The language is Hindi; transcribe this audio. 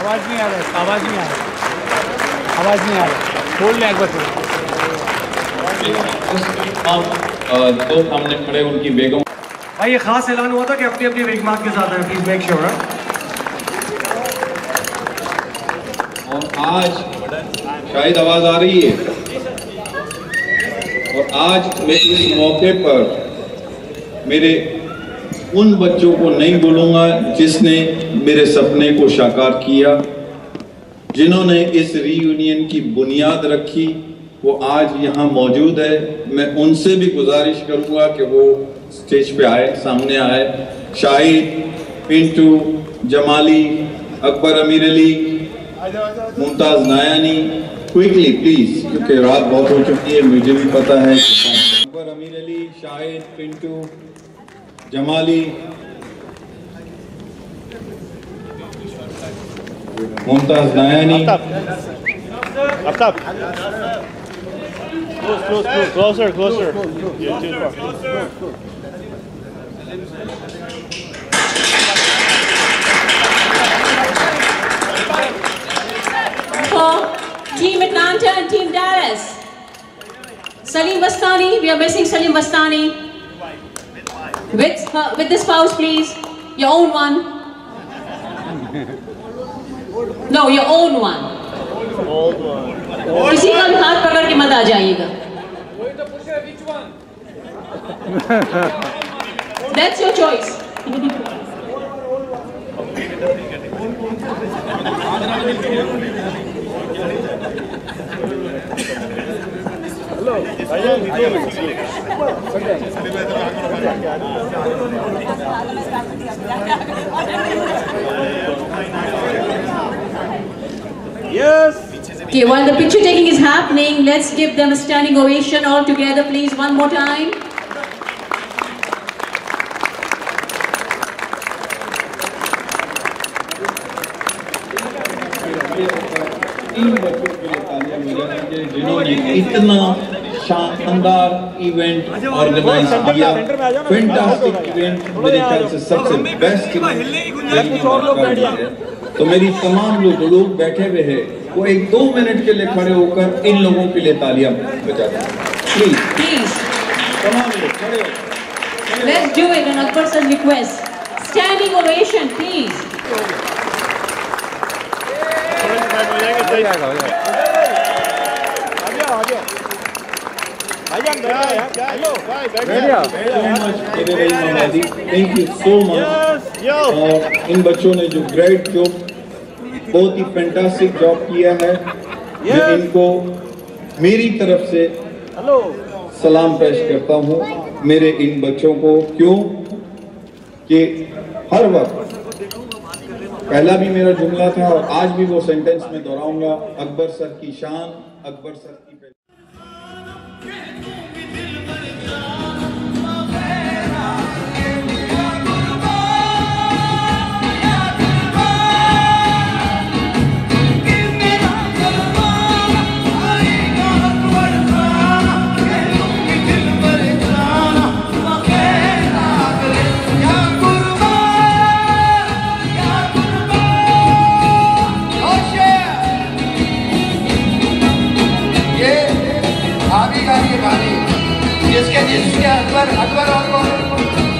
आवाज़ नहीं आ रहा आवाज़ नहीं आ रहा आवाज़ नहीं आ रहा बोल ले एक बार थोड़ा। दो सामने खड़े उनकी बेगम। भाई ये खास ऐलान हुआ था कि अपनी अपनी वेगमार्क के साथ है प्लीज़ मेक श्योर और आज शायद आवाज़ आ रही है। और आज मैं इस मौके पर मेरे उन बच्चों को नहीं बोलूँगा जिसने मेरे सपने को साकार किया। जिन्होंने इस रीयूनियन की बुनियाद रखी, वो आज यहाँ मौजूद है। मैं उनसे भी गुजारिश करूँगा कि वो स्टेज पे आए, सामने आए। शाहिद, पिंटू, जमाली, अकबर अमीर अली, मुमताज़ नायानी क्विकली प्लीज़ क्योंकि रात बहुत हो चुकी है, मुझे भी पता है। Akbar Amir Ali, Shahid, Pintu Jamali Mumtaz नायानी closer, closer. You're too far. For Team Atlanta and Team Dallas. Salim Bastani, we are missing Salim Bastani. With, her- with the spouse, please. Your own one. No, your own one. Old one. किसी का भी हाथ पकड़ के मत आ जाइएगा That's your choice. Yes. Okay, while the picture taking is happening, let's give them a standing ovation all together, please, one more time. तीन बच्चों के लिए तालियां बजा दीजिए जिन्होंने इतना शानदार इवेंट ऑर्गेनाइज किया। फैंटास्टिक इवेंट मेरे ख्याल से सबसे बेस्ट तो मेरी तमाम लोग जो लोग बैठे हुए हैं। वो एक दो मिनट के लिए खड़े होकर इन लोगों के लिए तालियाँ बजा दें प्लीज़ Please, तमाम लोग खड़े हो। let's do it on sir's request. Standing ovation, please. Thank you so much और इन बच्चों ने जो ग्रेट जो बहुत ही फैंटास्टिक जॉब किया है। मैं इनको मेरी तरफ़ से. सलाम पेश करता हूँ। मेरे इन बच्चों को क्यों? कि हर वक्त पहला भी मेरा जुमला था और आज भी वो सेंटेंस में दोहराऊँगा। अकबर सर की शान अकबर सर की भाभी का ये गाने। जिसके जिसके अकबर अकबर और